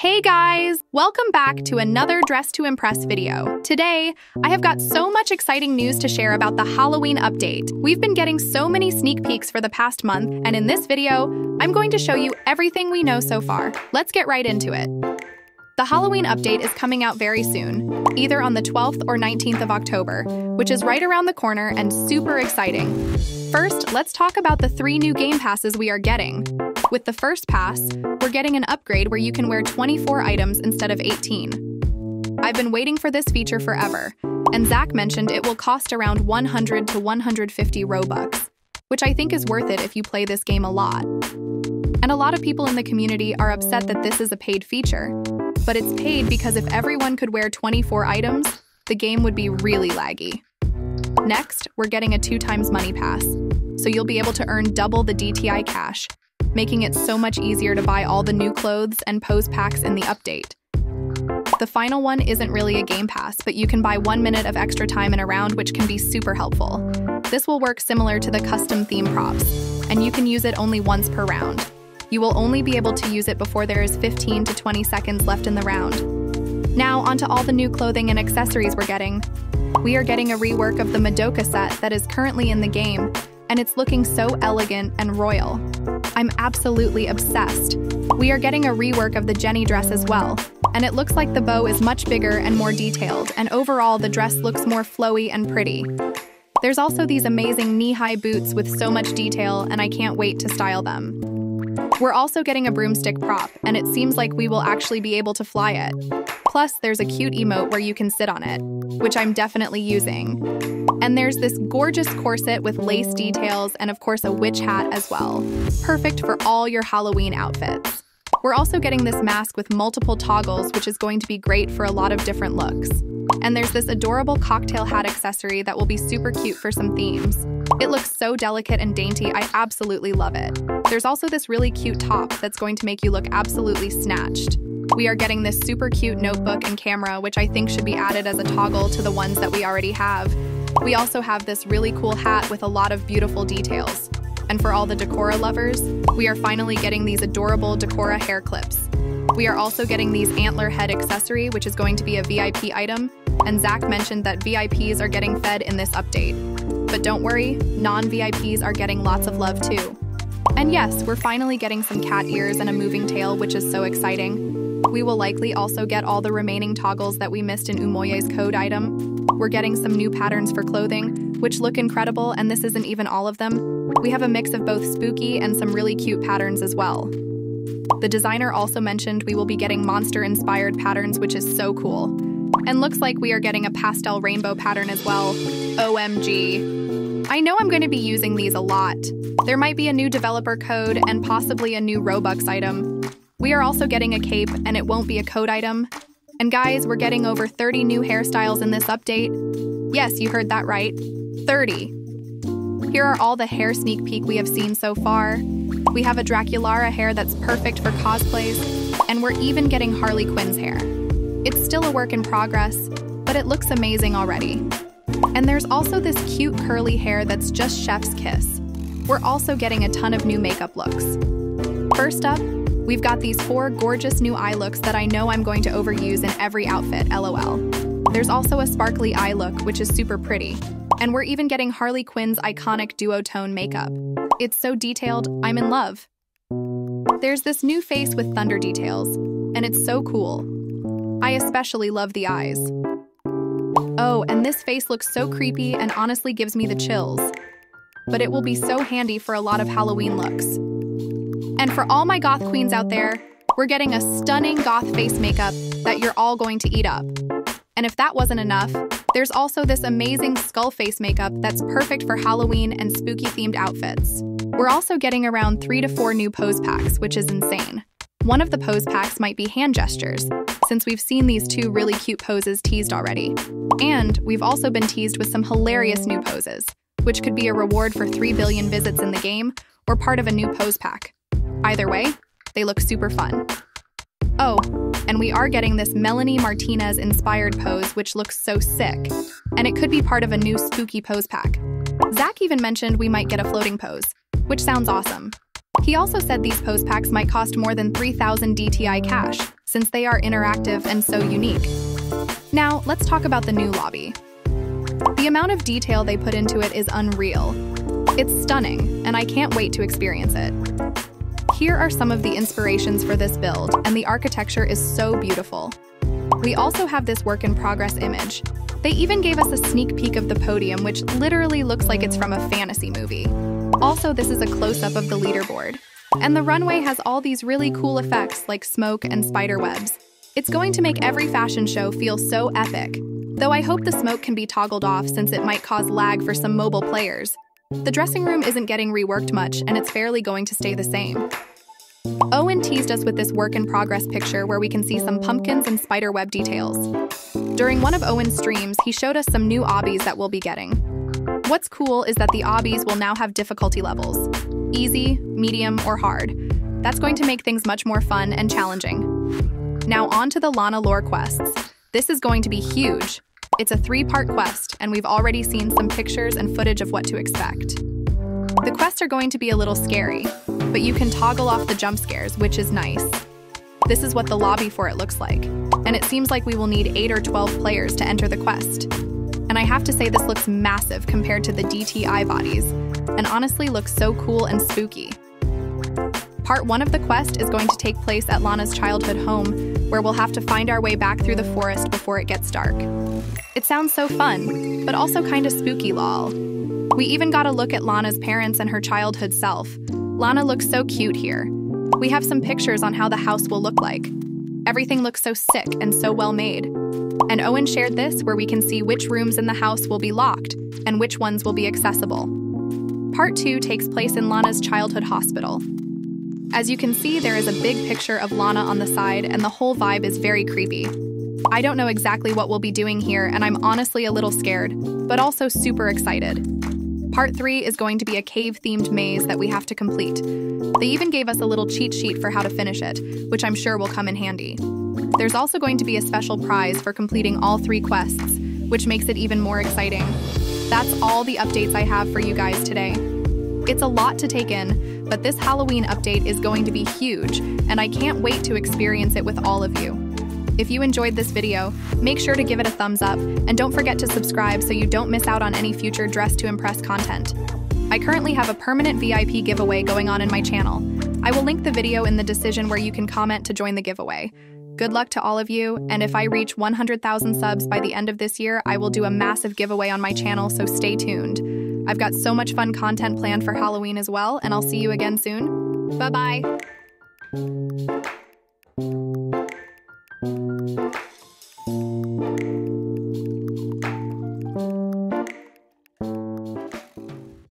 Hey guys! Welcome back to another Dress to Impress video. Today, I have got so much exciting news to share about the Halloween update. We've been getting so many sneak peeks for the past month, and in this video, I'm going to show you everything we know so far. Let's get right into it. The Halloween update is coming out very soon, either on the 12th or 19th of October, which is right around the corner and super exciting. First, let's talk about the three new game passes we are getting. With the first pass, we're getting an upgrade where you can wear 24 items instead of 18. I've been waiting for this feature forever, and Zach mentioned it will cost around 100 to 150 Robux, which I think is worth it if you play this game a lot. And a lot of people in the community are upset that this is a paid feature, but it's paid because if everyone could wear 24 items, the game would be really laggy. Next, we're getting a two times money pass, so you'll be able to earn double the DTI cash making it so much easier to buy all the new clothes and pose packs in the update. The final one isn't really a game pass, but you can buy one minute of extra time in a round, which can be super helpful. This will work similar to the custom theme props, and you can use it only once per round. You will only be able to use it before there is 15 to 20 seconds left in the round. Now, onto all the new clothing and accessories we're getting. We are getting a rework of the Madoka set that is currently in the game, and it's looking so elegant and royal. I'm absolutely obsessed. We are getting a rework of the Jenny dress as well, and it looks like the bow is much bigger and more detailed, and overall the dress looks more flowy and pretty. There's also these amazing knee-high boots with so much detail, and I can't wait to style them. We're also getting a broomstick prop, and it seems like we will actually be able to fly it. Plus, there's a cute emote where you can sit on it, which I'm definitely using. And there's this gorgeous corset with lace details and, of course, a witch hat as well. Perfect for all your Halloween outfits. We're also getting this mask with multiple toggles, which is going to be great for a lot of different looks. And there's this adorable cocktail hat accessory that will be super cute for some themes. It looks so delicate and dainty, I absolutely love it. There's also this really cute top that's going to make you look absolutely snatched. We are getting this super cute notebook and camera, which I think should be added as a toggle to the ones that we already have. We also have this really cool hat with a lot of beautiful details. And for all the Decora lovers, we are finally getting these adorable Decora hair clips. We are also getting these antler head accessory, which is going to be a VIP item, and Zach mentioned that VIPs are getting fed in this update. But don't worry, non-VIPs are getting lots of love too. And yes, we're finally getting some cat ears and a moving tail, which is so exciting. We will likely also get all the remaining toggles that we missed in Umoye's code item. We're getting some new patterns for clothing, which look incredible, and this isn't even all of them. We have a mix of both spooky and some really cute patterns as well. The designer also mentioned we will be getting monster-inspired patterns, which is so cool. And looks like we are getting a pastel rainbow pattern as well. OMG. I know I'm going to be using these a lot. There might be a new developer code and possibly a new Robux item. We are also getting a cape, and it won't be a code item. And guys, we're getting over 30 new hairstyles in this update. Yes, you heard that right 30. Here are all the hair sneak peek we have seen so far. We have a Draculaura hair that's perfect for cosplays, and we're even getting Harley Quinn's hair. It's still a work in progress, but it looks amazing already. And there's also this cute curly hair that's just chef's kiss. We're also getting a ton of new makeup looks. First up, we've got these four gorgeous new eye looks that I know I'm going to overuse in every outfit, lol. There's also a sparkly eye look, which is super pretty. And we're even getting Harley Quinn's iconic duotone makeup. It's so detailed, I'm in love. There's this new face with thunder details, and it's so cool. I especially love the eyes. Oh, and this face looks so creepy and honestly gives me the chills. But it will be so handy for a lot of Halloween looks. And for all my goth queens out there, we're getting a stunning goth face makeup that you're all going to eat up. And if that wasn't enough, there's also this amazing skull face makeup that's perfect for Halloween and spooky themed outfits. We're also getting around three to four new pose packs, which is insane. One of the pose packs might be hand gestures, since we've seen these two really cute poses teased already. And we've also been teased with some hilarious new poses, which could be a reward for 3 billion visits in the game or part of a new pose pack. Either way, they look super fun. Oh, and we are getting this Melanie Martinez inspired pose, which looks so sick. And it could be part of a new spooky pose pack. Zach even mentioned we might get a floating pose, which sounds awesome. He also said these pose packs might cost more than 3,000 DTI cash, since they are interactive and so unique. Now, let's talk about the new lobby. The amount of detail they put into it is unreal. It's stunning, and I can't wait to experience it. Here are some of the inspirations for this build, and the architecture is so beautiful. We also have this work in progress image. They even gave us a sneak peek of the podium, which literally looks like it's from a fantasy movie. Also, this is a close up of the leaderboard. And the runway has all these really cool effects like smoke and spider webs. It's going to make every fashion show feel so epic. Though I hope the smoke can be toggled off since it might cause lag for some mobile players. The dressing room isn't getting reworked much, and it's fairly going to stay the same. Owen teased us with this work in progress picture where we can see some pumpkins and spider web details. During one of Owen's streams, he showed us some new obbies that we'll be getting. What's cool is that the obbies will now have difficulty levels easy, medium, or hard. That's going to make things much more fun and challenging. Now, on to the Lana lore quests. This is going to be huge. It's a three part quest, and we've already seen some pictures and footage of what to expect. The quests are going to be a little scary, but you can toggle off the jump scares, which is nice. This is what the lobby for it looks like, and it seems like we will need 8 or 12 players to enter the quest. And I have to say this looks massive compared to the DTI bodies, and honestly looks so cool and spooky. Part 1 of the quest is going to take place at Lana's childhood home, where we'll have to find our way back through the forest before it gets dark. It sounds so fun, but also kinda spooky lol. We even got a look at Lana's parents and her childhood self. Lana looks so cute here. We have some pictures on how the house will look like. Everything looks so sick and so well made. And Owen shared this where we can see which rooms in the house will be locked and which ones will be accessible. Part 2 takes place in Lana's childhood hospital. As you can see, there is a big picture of Lana on the side, and the whole vibe is very creepy. I don't know exactly what we'll be doing here, and I'm honestly a little scared, but also super excited. Part 3 is going to be a cave themed maze that we have to complete. They even gave us a little cheat sheet for how to finish it, which I'm sure will come in handy. There's also going to be a special prize for completing all three quests, which makes it even more exciting. That's all the updates I have for you guys today. It's a lot to take in, but this Halloween update is going to be huge, and I can't wait to experience it with all of you. If you enjoyed this video, make sure to give it a thumbs up, and don't forget to subscribe so you don't miss out on any future Dress to Impress content. I currently have a permanent VIP giveaway going on in my channel. I will link the video in the decision where you can comment to join the giveaway. Good luck to all of you, and if I reach 100,000 subs by the end of this year, I will do a massive giveaway on my channel, so stay tuned. I've got so much fun content planned for Halloween as well, and I'll see you again soon. Bye bye. Thank you.